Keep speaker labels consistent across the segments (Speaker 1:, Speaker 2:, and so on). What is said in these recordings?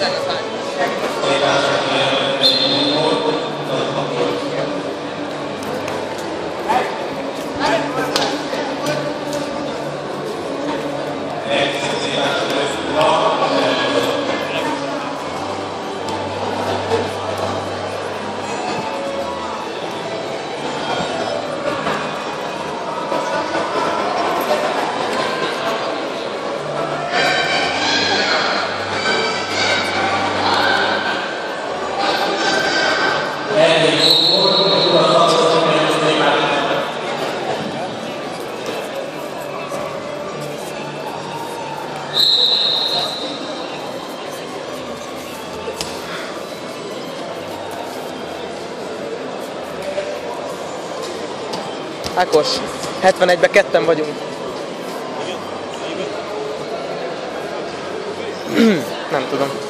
Speaker 1: ださい Ákos, 71-ben ketten vagyunk. Nem tudom.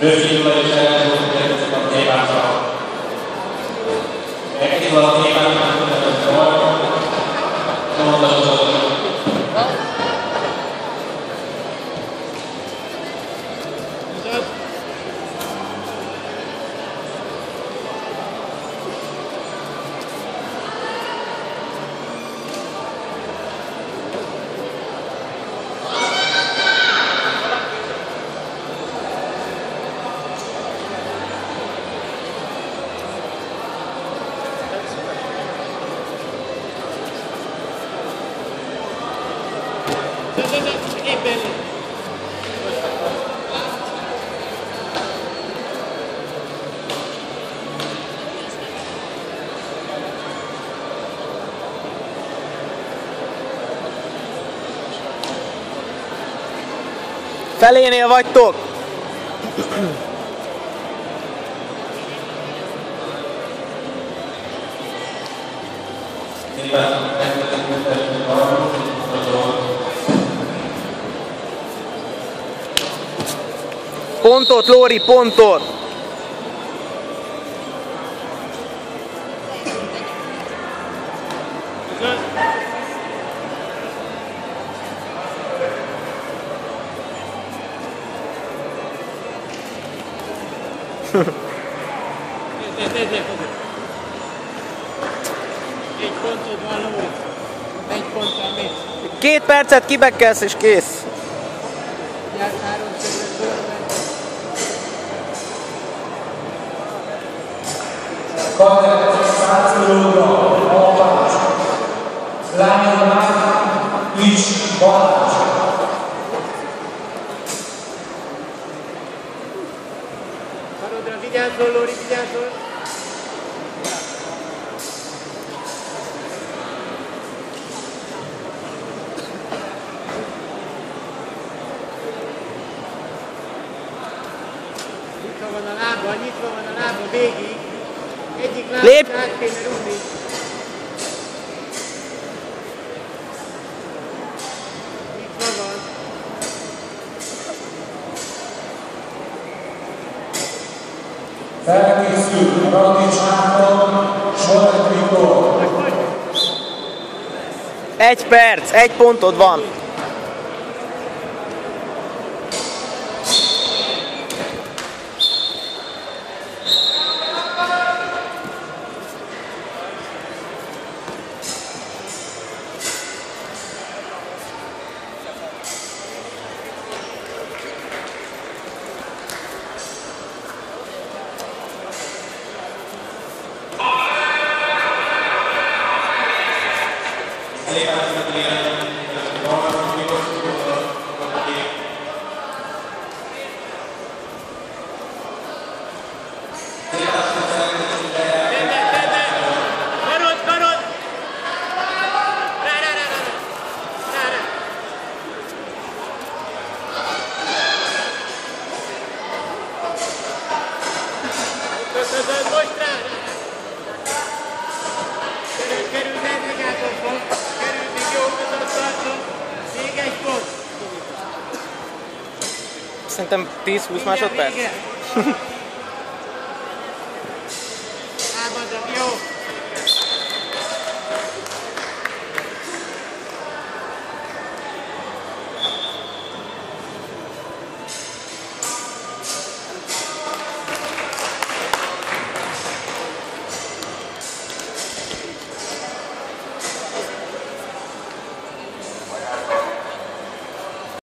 Speaker 2: Rövidül is elmondjuk a témákkal. Megkérdez a témákat, hogy a mondatot.
Speaker 1: Felénél vagytok! Pontot, Lóri, pontot!
Speaker 3: Egy pontod van, Lóri. Egy ponttal mész.
Speaker 1: Két percet kibekkelsz és kész.
Speaker 3: Jársz coraggio. Anitro Vananabo, Anitro Vananabo, vedi?
Speaker 1: E
Speaker 3: di classe anche i merumi.
Speaker 2: Felkészül Radics Árton, Solet Viktor.
Speaker 1: Egy perc, egy pontod van.
Speaker 3: Karod,
Speaker 1: Szerintem 10-20 másodperc.